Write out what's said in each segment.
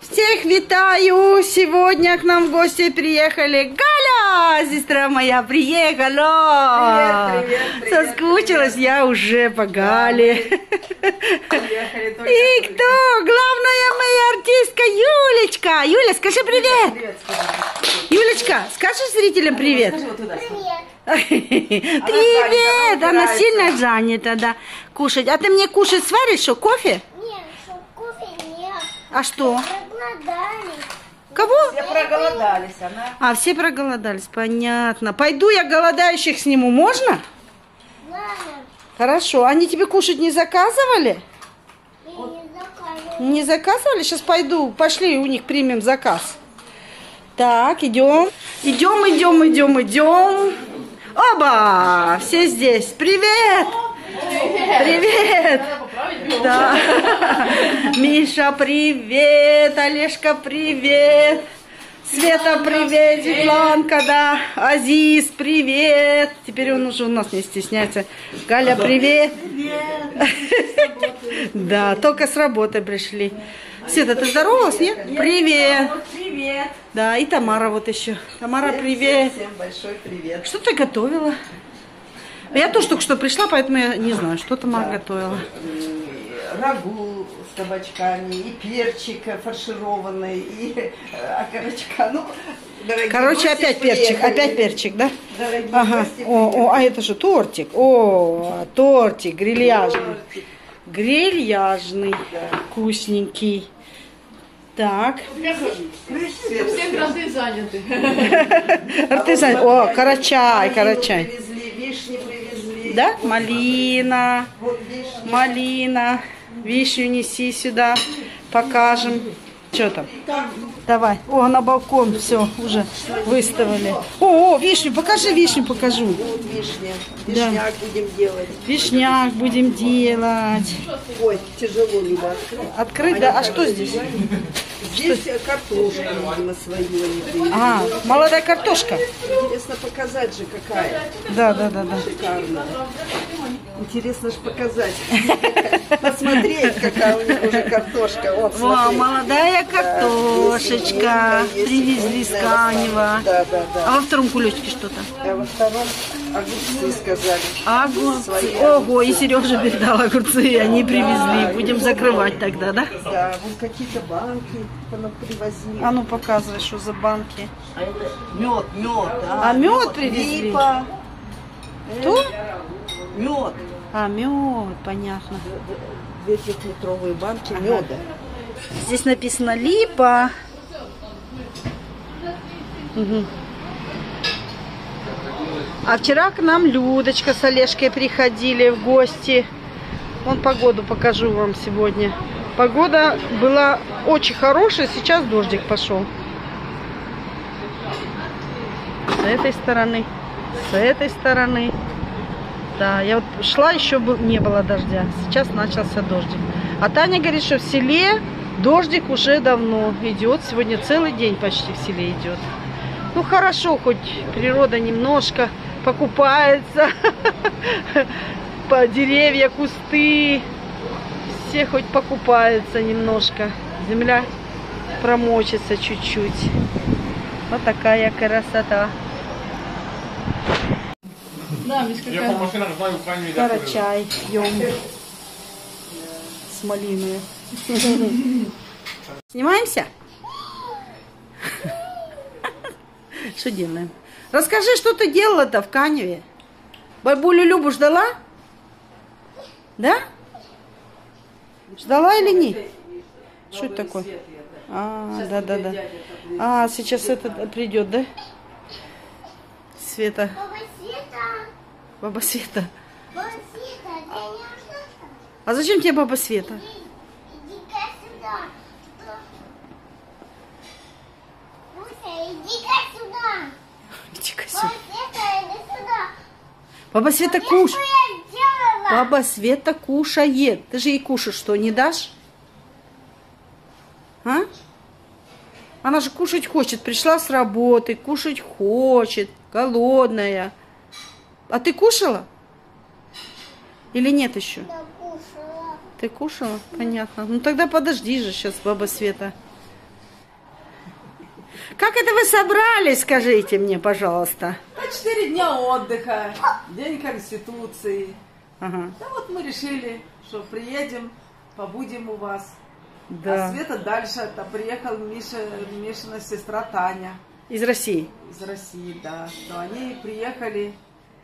Всех витаю! Сегодня к нам в гости приехали Галя! Сестра моя приехала! Привет, привет, привет, Соскучилась привет. я уже по Гале. Приехали только И кто? Главная моя артистка Юлечка! Юля, скажи привет! Привет. Юлечка, скажи зрителям привет! Привет! Она сильно занята, да. Кушать. А ты мне кушать сваришь, что, кофе? Нет, что кофе нет. А что? Проголодались. Кого? Все проголодались, она. А, все проголодались, понятно. Пойду я голодающих сниму, можно? Ладно, Хорошо. Они тебе кушать не заказывали? не закажу. Не заказывали? Сейчас пойду. Пошли, у них примем заказ. Так, идем. Идем, идем, идем, идем. Оба! Все здесь. Привет! Привет! Да. Миша, привет! Олежка, привет! Света, привет! Светланка, да. Азиз, привет! Теперь он уже у нас не стесняется. Галя, привет! Да, только с работы пришли. Света, ты здоровалась, нет? Привет! Привет. Да, и Тамара вот еще. Тамара, привет! Всем большой привет. Что ты готовила? Я тоже только что пришла, поэтому я не знаю, что Тамара готовила. Рагу с кабачками, и перчик фаршированный, и э, окорочка. Ну, дорогие Короче, гости, опять что перчик, приехали. опять перчик, да? Дорогие Ага. гости, О, о, а это же тортик. О, тортик грильяжный. Тортик. Грильяжный, вкусненький. Так, Все гранды заняты. артизан. О, карачай, карачай. Привезли, вишни привезли. Да, малина, малина. Вишню неси сюда, покажем. Что там? Давай. О, на балкон все уже выставили. О, о, вишню, покажи вишню, покажу. Вот вишня. Вишняк будем делать. Вишняк будем делать. Ой, тяжело либо открыть. Открыть, да? А что здесь? Здесь картошка, видимо, свою. А, молодая картошка. Интересно показать же, какая. Да, да, да, да. Шикарная. Интересно же показать. Посмотреть, какая у них уже картошка. Вот, О, молодая картошечка. И Привезли с Канева. Да, да, да. А во втором кулечке что там? А во втором огурцы сказали. Огурцы. Свои Ого, и Сережа передал огурцы, они привезли. Будем закрывать тогда, да? Да, вот какие-то банки привозили. А ну показывай, что за банки. Мед, мед, да. А мед привезли? Липа, Кто? мед. А, мед, понятно. Две трехлитровые банки меда. Здесь написано липа. А вчера к нам Людочка с Олежкой приходили в гости. Вон погоду покажу вам сегодня. Погода была очень хорошая, сейчас дождик пошел. С этой стороны, с этой стороны. Да, я вот шла, еще не было дождя. Сейчас начался дождик. А Таня говорит, что в селе дождик уже давно идет. Сегодня целый день почти в селе идет. Ну хорошо, хоть природа немножко покупается. По деревья, кусты. Все хоть покупаются немножко. Земля промочится чуть-чуть. Вот такая красота. Да, Мишка, Я по машинам знаю Украину и до Карачай пьем с малиной. Снимаемся? Что делаем? Расскажи, что ты делала-то в Каневе? Бабулю Любу ждала? Да? Ждала или нет? Что это такое? А, да, да, да. А, сейчас этот придет, да? Света, Баба Света, баба Света. не? А зачем тебе баба Света? Сюда. Слушай, иди-ка сюда. Иди-ка сюда. Света, иди сюда. Баба Света Смотри, куш. Баба Света кушает. Ты же ей кушать что, не дашь? А? Она же кушать хочет. Пришла с работы, кушать хочет. Голодная. А ты кушала? Или нет еще? Кушала. Ты кушала? Понятно. Ну тогда подожди же сейчас, баба Света Как это вы собрались, скажите мне, пожалуйста. На четыре дня отдыха, День Конституции. Ага, Да вот мы решили, что приедем, побудем у вас. А да. Света дальше, там приехал Миша, Мишина сестра Таня Из России. из России, да. Но они приехали,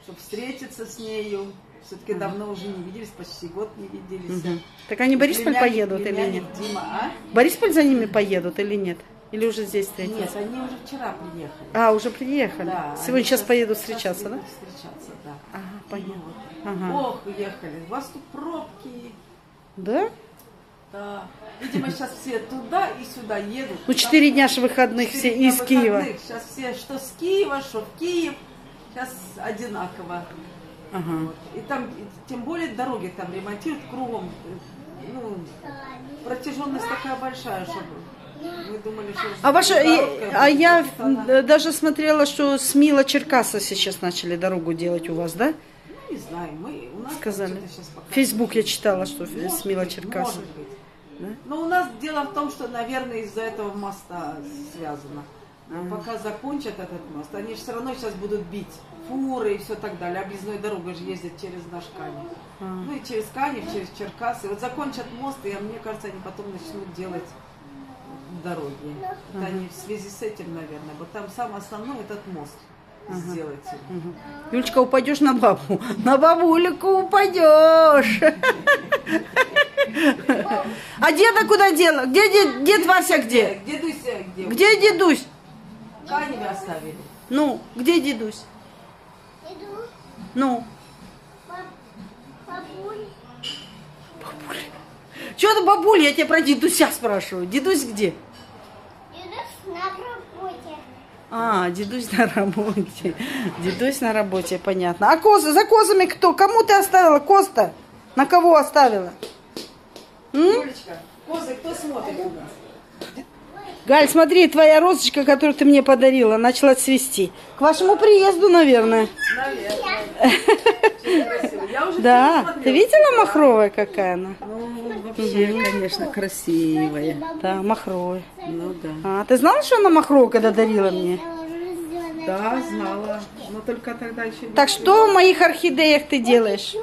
чтобы встретиться с нею. Все-таки давно уже не виделись, почти год не виделись. Так они Борисполь поедут или нет? Дима, а? Борисполь за ними поедут или нет? Или уже здесь встретятся? Нет, они уже вчера приехали. А, уже приехали. Да, Сегодня сейчас поедут встречаться, да? Встречаться, да. Ага. Ага. Ох, уехали. У вас тут пробки. Да? Да. Видимо, сейчас все туда и сюда едут. Ну, четыре дня же выходных все из Киева. Сейчас все, что с Киева, что в Киев, сейчас одинаково. Ага. Вот. И там, тем более дороги там ремонтируют кругом. Ну, протяженность такая большая, чтобы мы думали, что... А ваша, короткая а я она- м, даже смотрела, что с Мила Черкаса сейчас начали дорогу делать у вас, да? Ну, не знаю, мы... У нас Сказали. Фейсбук я читала, что Может с Мила быть, Черкаса. может быть. Да? Но у нас дело в том, что, наверное, из-за этого моста связано. Но пока закончат этот мост, они же все равно сейчас будут бить фуры и все так далее. Объездной дорогой же ездят через наш Канев. А. Ну и через Канев, через Черкасы. Вот закончат мост, и мне кажется, они потом начнут делать дороги. Это они в связи с этим, наверное. Вот там самый основной этот мост сделать. Юлечка, упадешь на бабу. На бабулику упадешь. А деда куда дела? Где дед, дед Вася где? Где Дуся? Где? Где дедусь? В Каневе оставили. Ну, где дедусь? Иду, Ну, бабуль. что ты, бабуль, я тебя про дедуся спрашиваю. Дедусь где? Иду на работе. А, дедусь на работе. Дедусь на работе, понятно. А козы, за козами кто? Кому ты оставила коз-то? На кого оставила? М? Олечка, козы, кто смотрит у нас? Галь, смотри, твоя розочка, которую ты мне подарила, начала цвести. К вашему приезду, наверное. Наверное. Да. Ты видела махровая какая она? Ну, вообще, конечно, красивая. Да, махровая. Ну да. А, ты знала, что она махровая, когда дарила мне? Да, знала. Но только тогда еще не... Так что в моих орхидеях ты делаешь?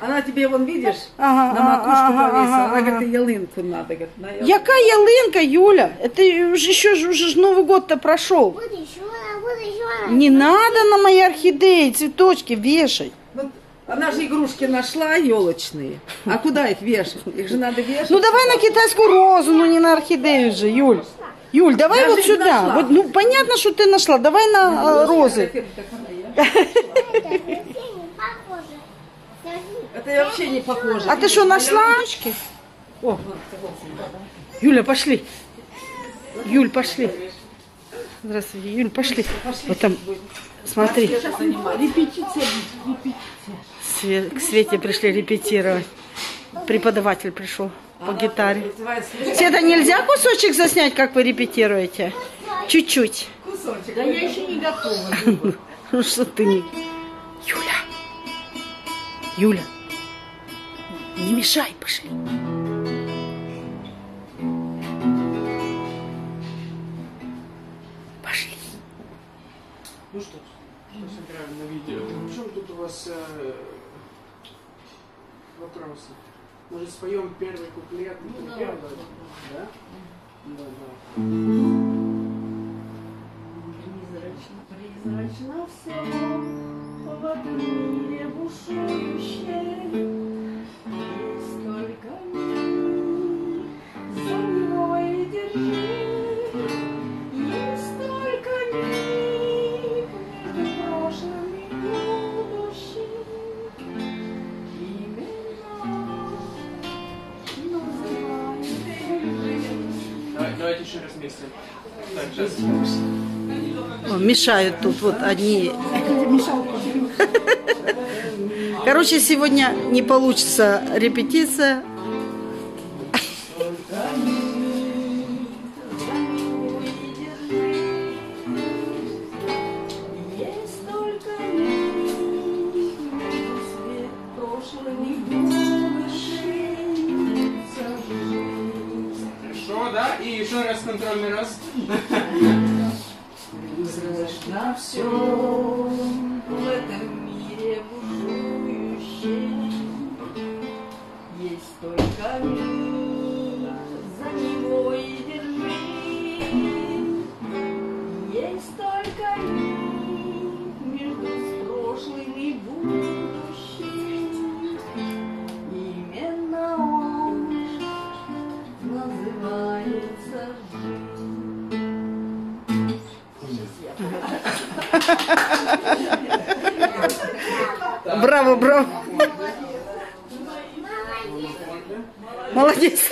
Она тебе, вон, видишь, Ага, на макушку ага, повесила. ага, Она говорит, ялинку надо. Говорит, на ялинку. Яка ялинка, Юля? Это уже еще уже Новый год-то прошел. Буду еще, буду еще. Не надо на мои орхидеи цветочки вешать. Она же игрушки нашла елочные. А куда их вешать? Их же надо вешать. Ну давай на китайскую розу, ну не на орхидею же, Юль. Юль, давай Я вот сюда. нашла. Вот, ну понятно, что ты нашла. Давай на э, розы. Так она я. Это Это вообще не похоже. А ты что, нашла? О, Юля, пошли. Юль, пошли. Здравствуйте, Юль, пошли. Вот там, смотри, Репетиция к Свете пришли репетировать. Преподаватель пришел по гитаре. Света, нельзя кусочек заснять, как вы репетируете? Чуть-чуть. кусочек. Да я еще не готова. Ну что ты не... Юля! Юля! Не мешай, пошли. Пошли. Ну что, сейчас играем на видео. В чем тут у вас э, вопросы? Может споем первый куплет? Ну, первый, да? Да, да. Призрачно, призрачно все в этом мире бушующем. Раз вместе. Так. О, мешают тут вот одни. Короче, сегодня не получится репетиция. Контрольный раз. Слышно все Браво, браво. Молодец.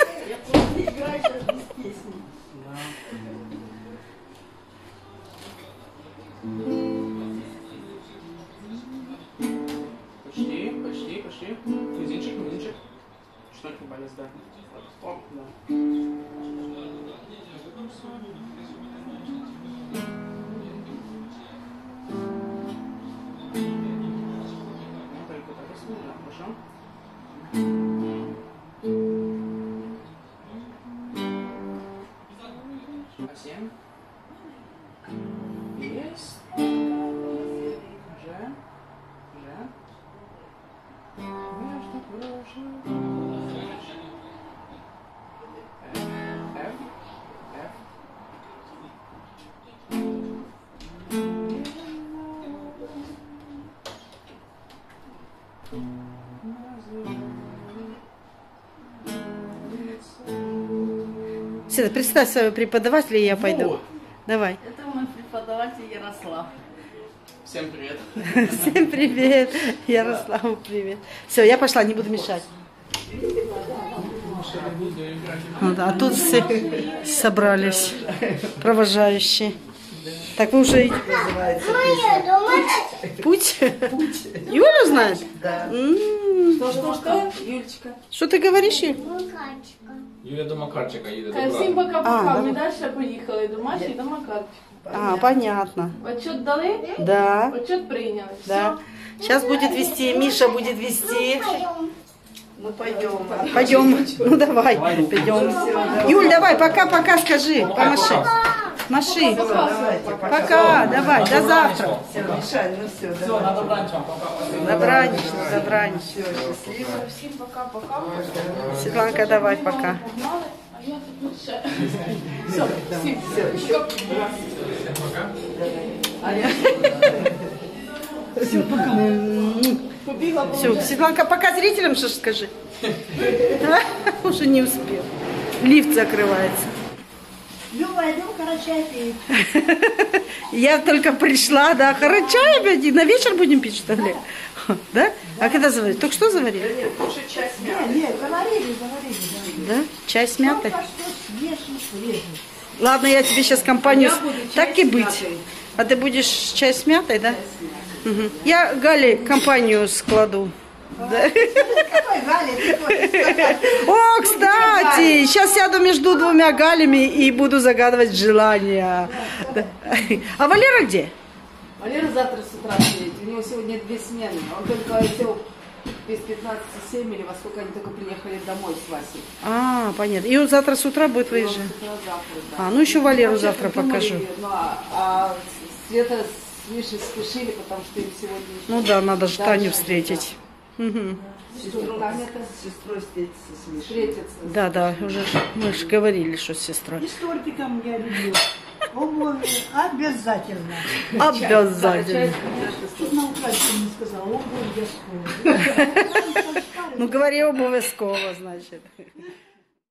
Только так, если да, хорошо. Седа, представь своего преподавателя, и я пойду. Вот. Давай. Это мой преподаватель Ярослав. Всем привет. Всем привет. Ярославу привет. Все, я пошла, не буду мешать. Вот, а тут все собрались провожающие. Так, вы уже идете? Дома. Путь? Юля знает? Да. М, Что, что, что? Юлечка. Что ты говоришь? Юль? Макачка. Юля до Макарчика їде. Та до Всім брата. А, пока-пока. давай. Ми далі поїхали до Маші і до Макарчика. А, понятно. Отчет дали? Да, Отчет прийняли. да. Сейчас будет вести, Миша будет вести. Пойдем. Ну пойдем. Пойдем. Ну давай, пойдем. Юль, давай, пока-пока скажи. Помаши. Маши. Пока, давай, до завтра. Все, Мишань, ну все, Все, давай. на добранч вам, пока. Добраніч, добраніч. Все, счастливо. Всім пока-пока. Светланка, давай, пока. Погнали, а я тут ще. Все, всім. Все, еще А я Побігла по Все, Светланка, пока зрителям что ж скажи. А, Уже не успел. Лифт закрывается. Люба, иду, короче, пить. Я только пришла, да, чай опять, и на вечер будем пить, что ли? Да? А когда заварили? Только что заварили? мяса. Нет, говорили, говорили. Да? Чай с мятой? Ладно, я тебе сейчас компанию... Так и быть. А ты будешь чай с мятой, да? Я Гале компанию складу. Да. О, кстати, сейчас сяду между двумя Галями и буду загадывать желания. Да. А Валера где? Валера завтра с утра приедет. У него сегодня две смены. Он только летел без 15-7 или во сколько они только приехали домой с Васей. А, понятно. И он завтра с утра будет выезжать. да. А, ну еще Валеру Вообще завтра покажу. Ну, а, а Света с Мишей спешили, потому что им сегодня еще Ну да, надо же Таню встретить. Сестру с сестрой встретиться. Встретиться. Да, да, уже мы же говорили, что с сестрой. И с тортиком я люблю. Обязательно. Обязательно. Тут на украинском не сказала, обувь обов'язково. Ну говори обов'язково, значит.